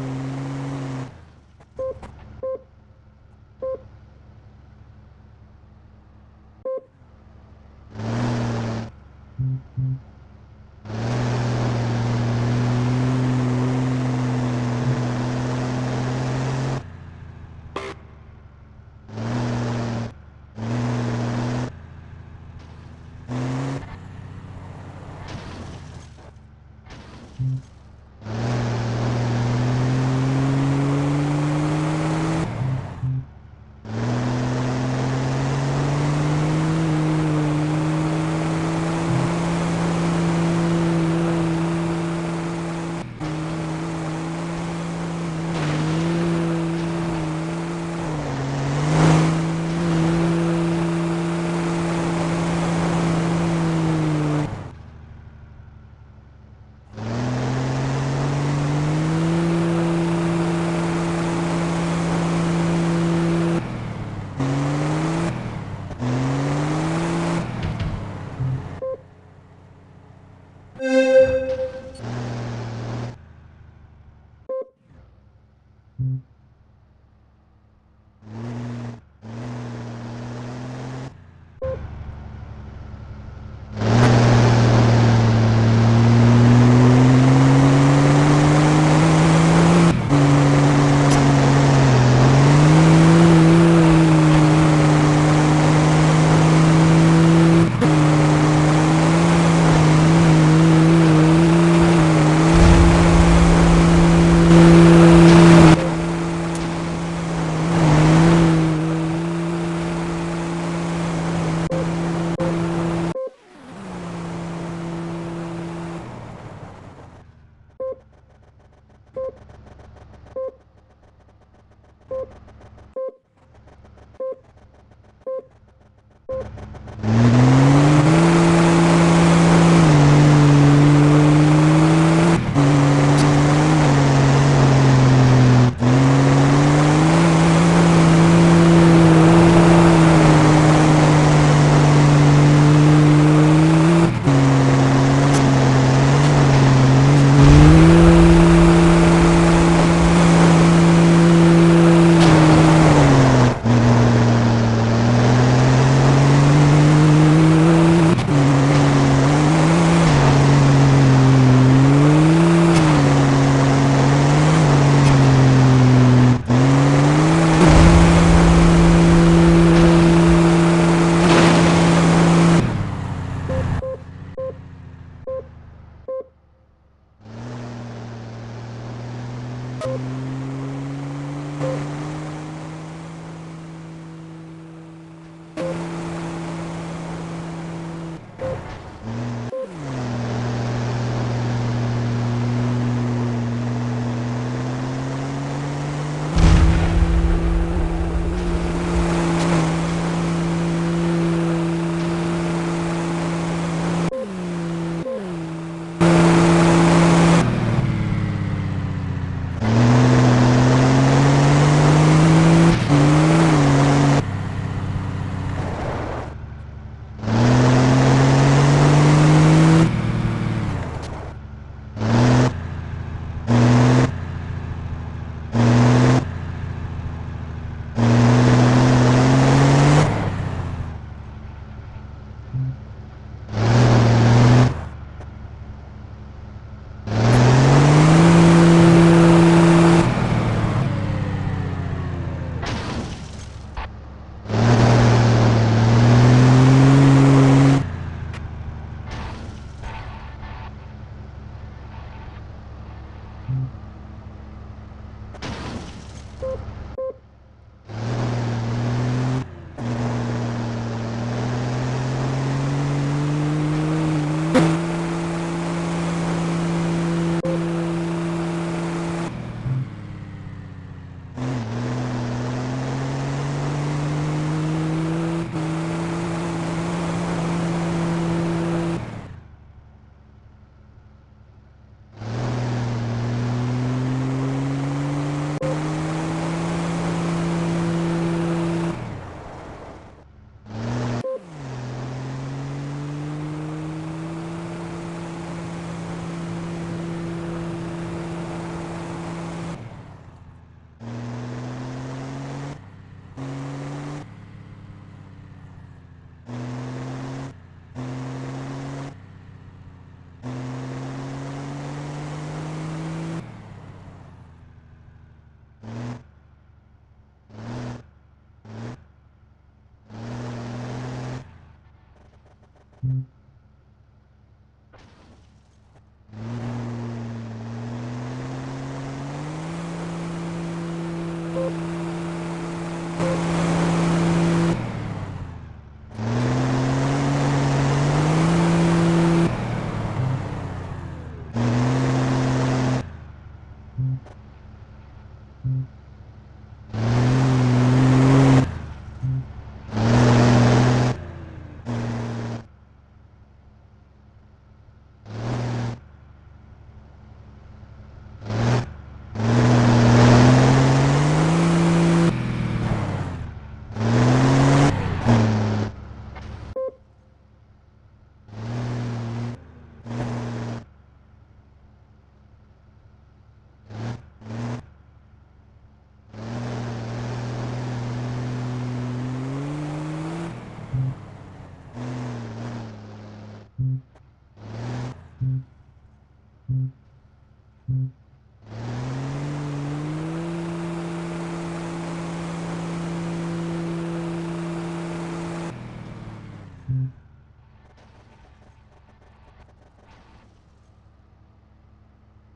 you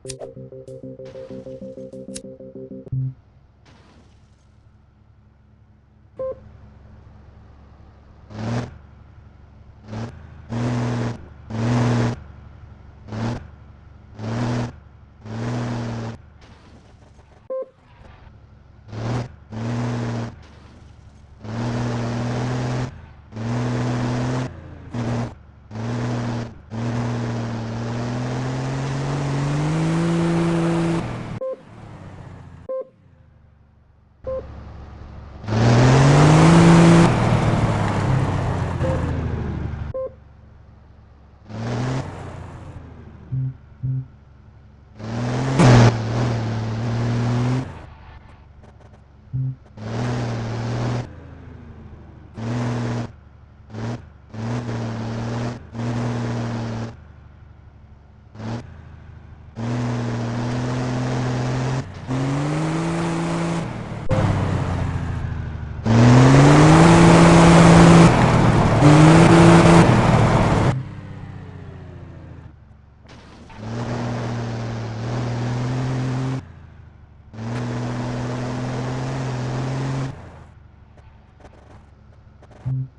Mm-hmm. Mm-hmm.